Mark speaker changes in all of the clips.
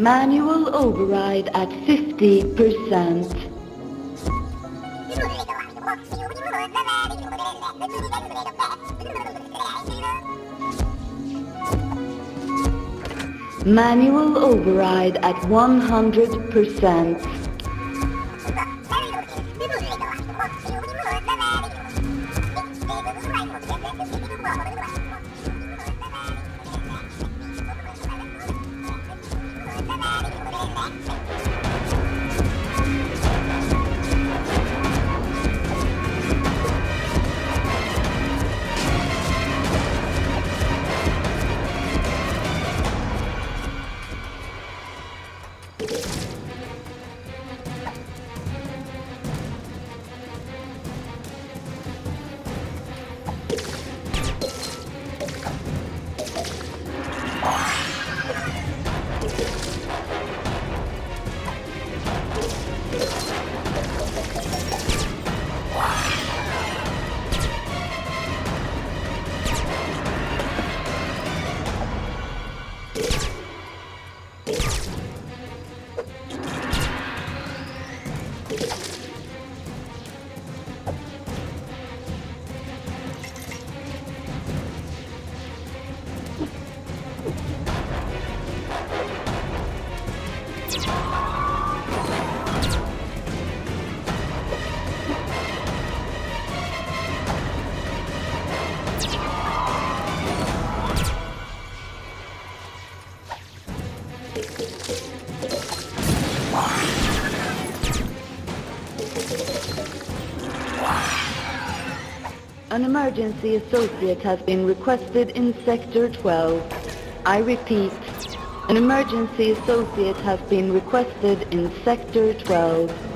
Speaker 1: Manual override at 50%. Manual override at 100%. Emergency associate has been requested in Sector 12. I repeat, an emergency associate has been requested in Sector 12.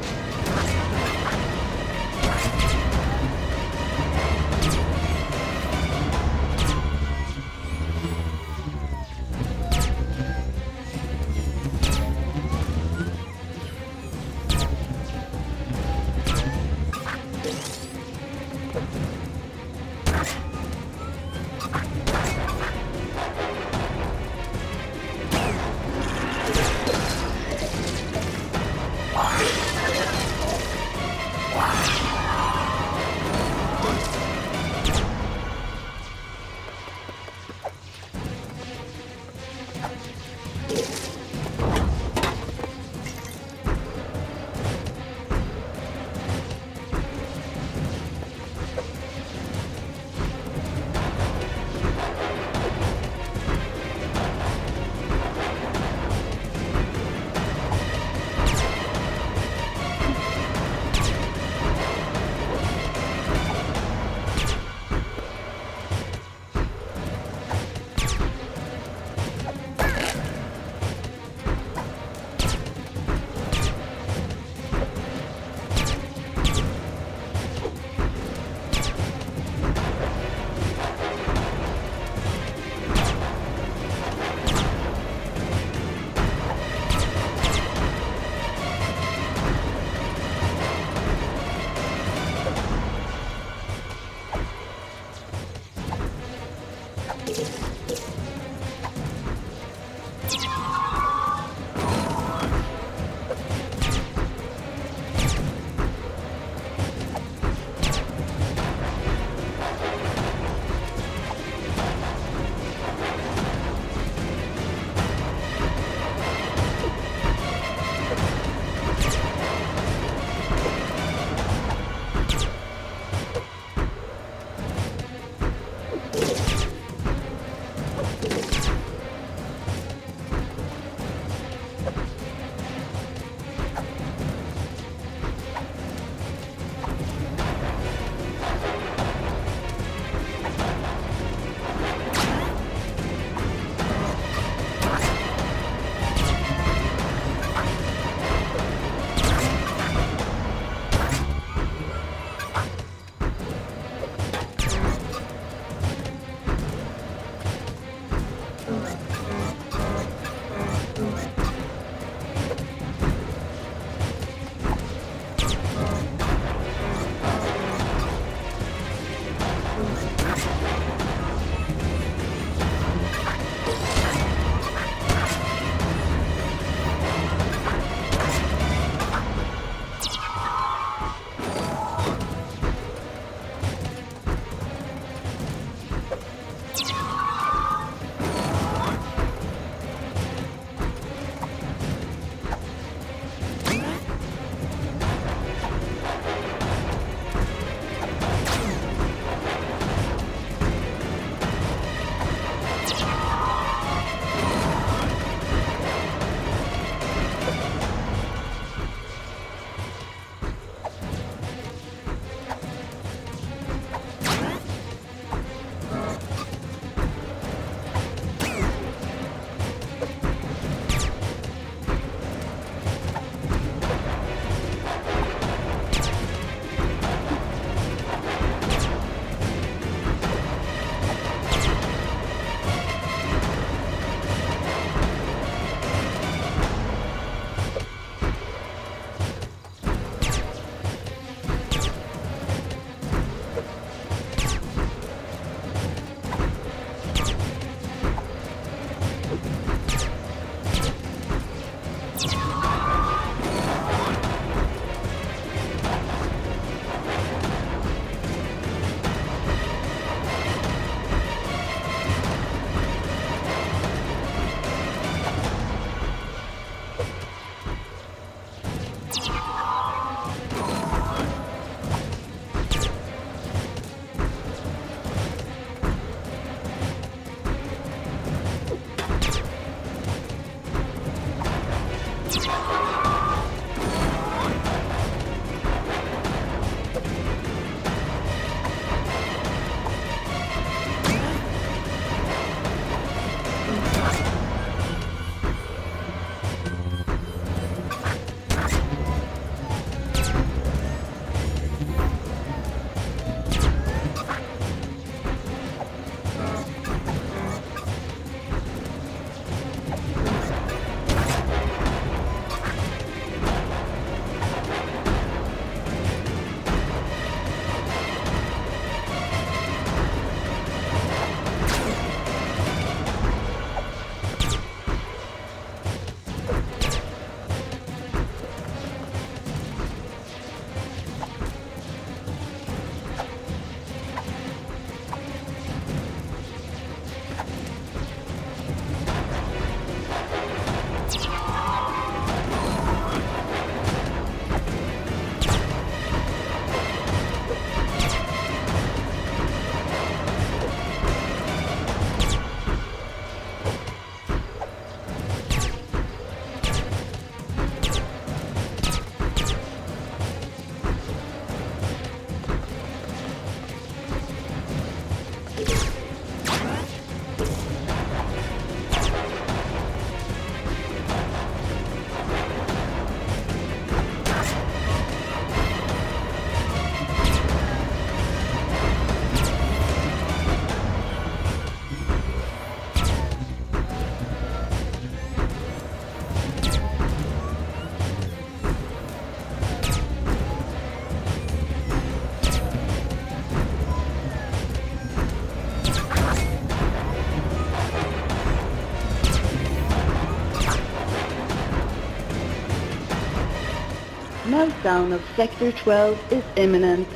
Speaker 1: Meltdown of Sector 12 is imminent.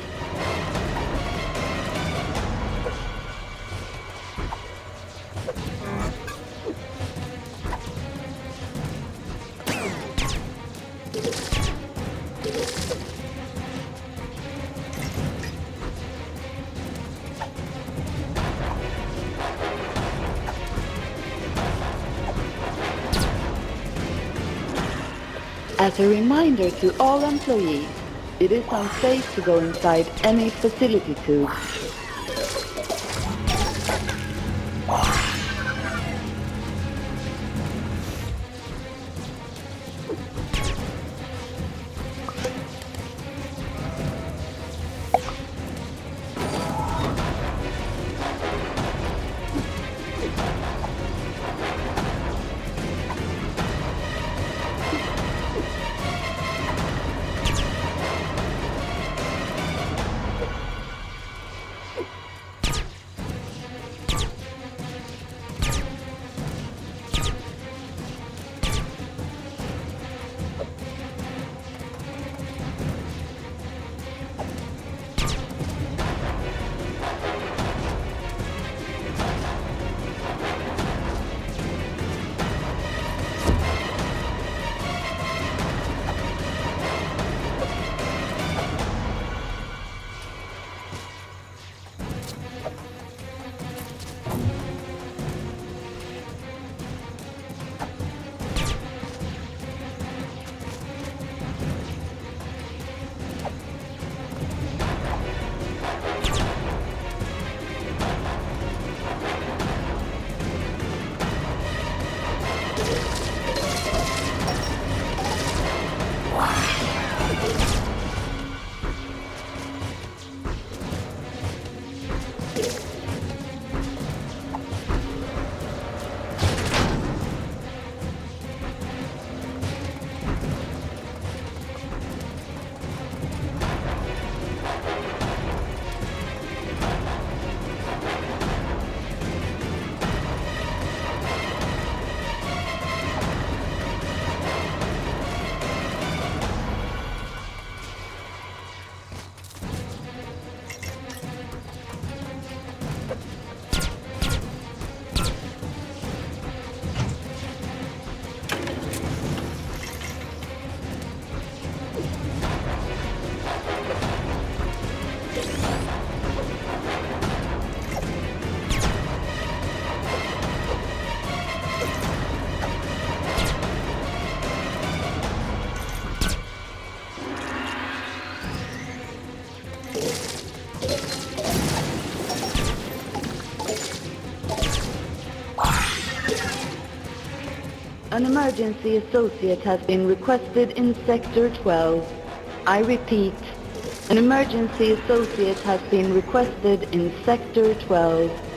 Speaker 1: As a reminder to all employees, it is unsafe to go inside any facility tube. An emergency associate has been requested in Sector 12. I repeat, an emergency associate has been requested in Sector 12.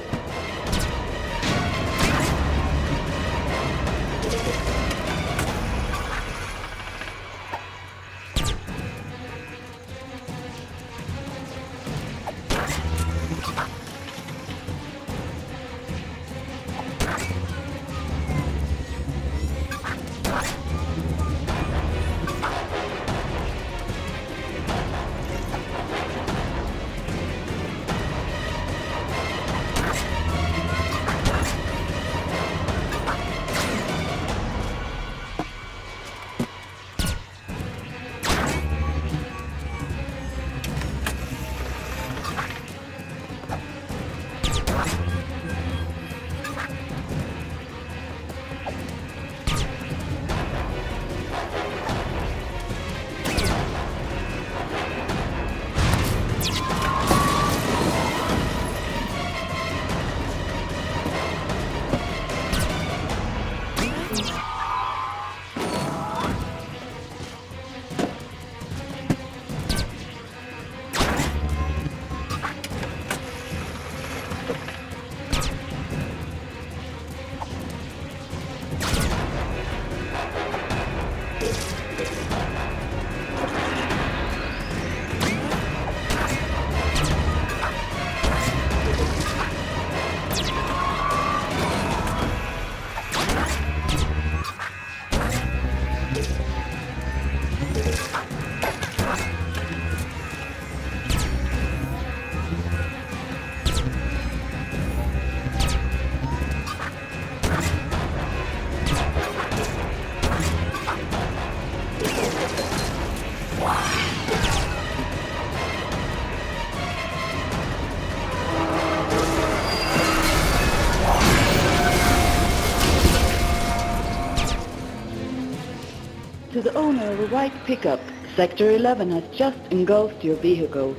Speaker 1: White pickup. Sector 11 has just engulfed your vehicle.